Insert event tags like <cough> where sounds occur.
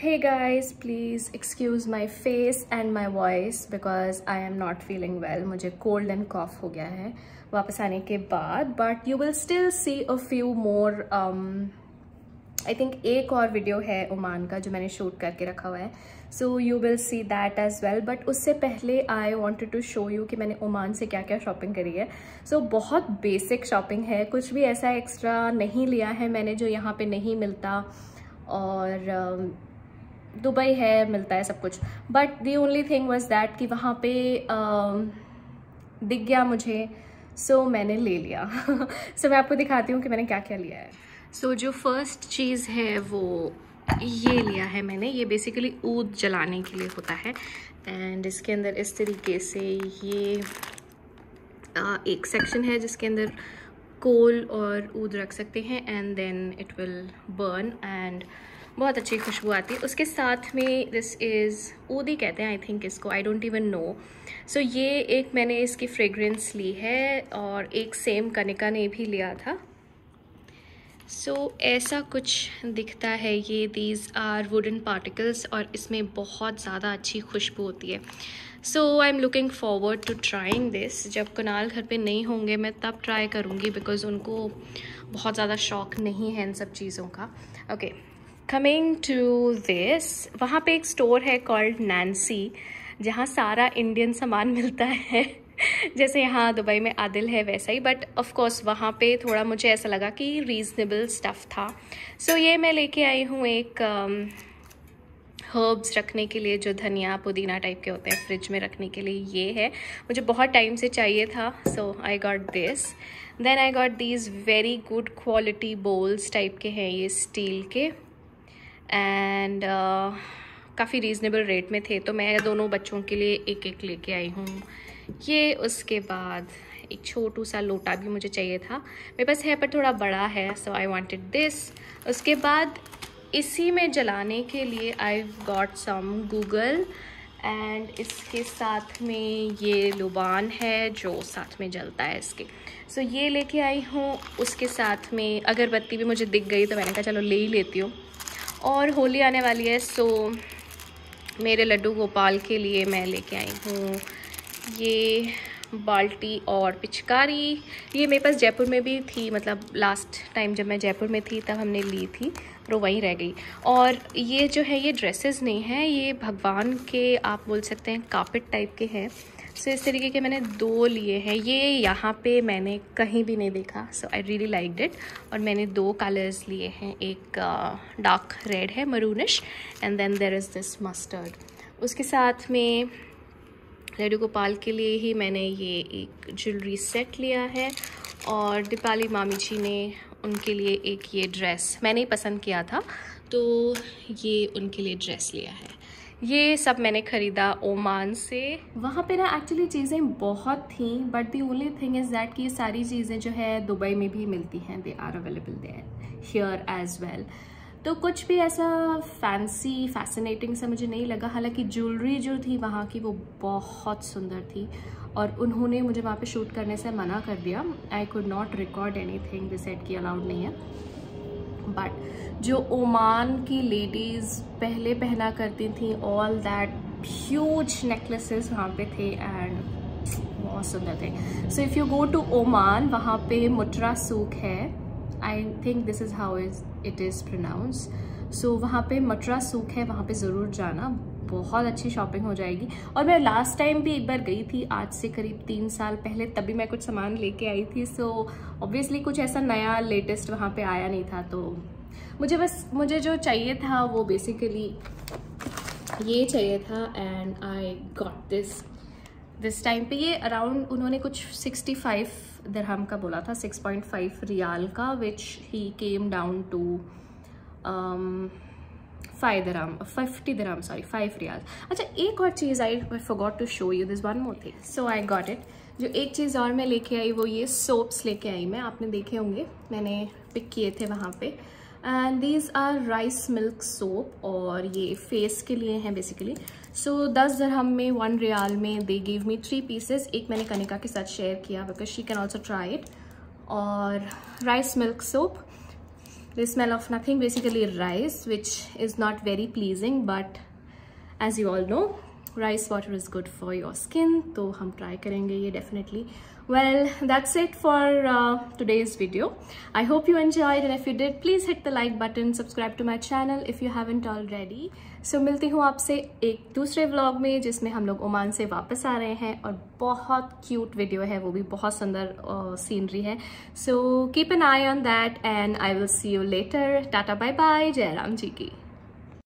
Hey guys, please excuse my face and my voice because I am not feeling well. मुझे cold and cough हो गया है वापस आने के बाद but you will still see a few more um, I think एक और वीडियो है ओमान का जो मैंने शूट करके रखा हुआ है. So you will see that as well but उससे पहले I wanted to show you कि मैंने ओमान से क्या क्या शॉपिंग करी है. सो so, बहुत बेसिक शॉपिंग है. कुछ भी ऐसा एक्स्ट्रा नहीं लिया है मैंने जो यहाँ पे नहीं मिलता और um, दुबई है मिलता है सब कुछ। But the only thing was that कि वहाँ पे दिख गया मुझे सो so, मैंने ले लिया। सो <laughs> so, मैं आपको दिखाती हूँ कि मैंने क्या क्या लिया है। सो so, जो फ़र्स्ट चीज़ है वो ये लिया है मैंने। ये बेसिकली ऊद जलाने के लिए होता है। एंड इसके अंदर इस तरीके से ये आ, एक सेक्शन है जिसके अंदर कोल और ऊद रख सकते हैं। And then it will burn and बहुत अच्छी खुशबू आती है। उसके साथ में दिस इज़ ऊदी कहते हैं आई थिंक इसको I don't even know so ये एक मैंने इसकी फ्रेगरेंस ली है और एक सेम कनिका ने भी लिया था। सो so, ऐसा कुछ दिखता है ये दीज आर वुडन पार्टिकल्स और इसमें बहुत ज़्यादा अच्छी खुशबू होती है। So I am looking forward to trying this जब कुनाल घर पे नहीं होंगे मैं तब ट्राई करूँगी बिकॉज़ उनको बहुत ज़्यादा शौक नहीं है इन सब चीज़ों का। Okay okay. Coming to this वहाँ पे एक स्टोर है कॉल्ड नैन्सी जहाँ सारा इंडियन सामान मिलता है। <laughs> जैसे यहाँ दुबई में आदिल है वैसा ही बट ऑफ़ कोर्स वहाँ पे थोड़ा मुझे ऐसा लगा कि रीज़नेबल स्टफ़ था। सो so, ये मैं लेके आई हूँ एक हर्ब्स um, रखने के लिए जो धनिया पुदीना टाइप के होते हैं फ्रिज में रखने के लिए ये है। मुझे बहुत टाइम से चाहिए था so I got this then I got these very good quality bowls type के हैं ये स्टील के। एंड काफ़ी रीज़नेबल रेट में थे तो मैं दोनों बच्चों के लिए एक एक लेके आई हूँ। ये उसके बाद एक छोटू सा लोटा भी मुझे चाहिए था। मेरे पास है पर थोड़ा बड़ा है सो आई वांटेड दिस उसके बाद इसी में जलाने के लिए I got some Google and इसके साथ में ये लुबान है जो साथ में जलता है इसके। सो so, ये लेके आई हूँ। उसके साथ में अगरबत्ती भी मुझे दिख गई तो मैंने कहा चलो ले ही लेती हूँ। और होली आने वाली है सो मेरे लड्डू गोपाल के लिए मैं लेके आई हूँ ये बाल्टी और पिचकारी। ये मेरे पास जयपुर में भी थी मतलब लास्ट टाइम जब मैं जयपुर में थी तब हमने ली थी, पर वहीं रह गई। और ये जो है, ये ड्रेसेस नहीं हैं, ये भगवान के आप बोल सकते हैं कापिट टाइप के हैं। सो इस तरीके के मैंने दो लिए हैं। ये यहाँ पे मैंने कहीं भी नहीं देखा। सो आई रियली लाइक डिट और मैंने दो कलर्स लिए हैं। एक डार्क uh, रेड है maroonish and then there is this mustard उसके साथ में लड्डू गोपाल के लिए ही मैंने ये एक ज्वेलरी सेट लिया है। और दीपाली मामी जी ने उनके लिए एक ये ड्रेस मैंने ही पसंद किया था। तो ये उनके लिए ड्रेस लिया है। ये सब मैंने ख़रीदा ओमान से। वहाँ पे ना एक्चुअली चीज़ें बहुत थी but the only thing is that कि ये सारी चीज़ें जो है दुबई में भी मिलती हैं they are available there here as well तो कुछ भी ऐसा फैंसी फैसिनेटिंग सा मुझे नहीं लगा। हालाँकि ज्वेलरी जो थी वहाँ की वो बहुत सुंदर थी और उन्होंने मुझे वहाँ पे शूट करने से मना कर दिया। I could not record anything this set की अलाउड नहीं है। बट जो ओमान की लेडीज़ पहले पहना करती थी ऑल दैट ह्यूज नेकलेसेस वहाँ पे थे एंड बहुत सुंदर थे। So if you go to Oman वहाँ पे मुटरा सूख है। I think this is how is it is pronounce so वहाँ पे मटरा सूख है, वहाँ पे ज़रूर जाना। बहुत अच्छी शॉपिंग हो जाएगी। और मैं लास्ट टाइम भी एक बार गई थी, आज से करीब तीन साल पहले, तभी मैं कुछ सामान लेके आई थी। सो ऑब्वियसली कुछ ऐसा नया लेटेस्ट वहाँ पे आया नहीं था तो मुझे बस, मुझे जो चाहिए था वो बेसिकली ये चाहिए था and I got this this time पे ये अराउंड उन्होंने कुछ 65 दरहम का बोला था 6.5 रियाल का which he came down to five dirham fifty dirham sorry five riyal अच्छा एक और चीज़ I forgot to show you this one more thing so I got it जो एक चीज़ और मैं लेके आई वो ये सोप्स लेके आई मैं। आपने देखे होंगे मैंने पिक किए थे वहाँ पे। And these are rice milk soap और ये फेस के लिए हैं बेसिकली सो so, दस दरहम में वन रियाल में they give me three pieces एक मैंने कनिका के साथ शेयर किया because she can also try it और rice milk soap they smell of nothing basically rice which is not very pleasing but as you all know rice water is good for your skin तो हम try करेंगे ये definitely well that's it for uh, today's video i hope you enjoyed and if you did please hit the like button subscribe to my channel if you haven't already so मिलती हूँ आपसे एक दूसरे vlog में जिसमें हम लोग Oman से वापस आ रहे हैं और बहुत क्यूट वीडियो है वो भी बहुत सुंदर सीनरी uh, है so keep an eye on that and I will see you later tata bye bye Jayram ji की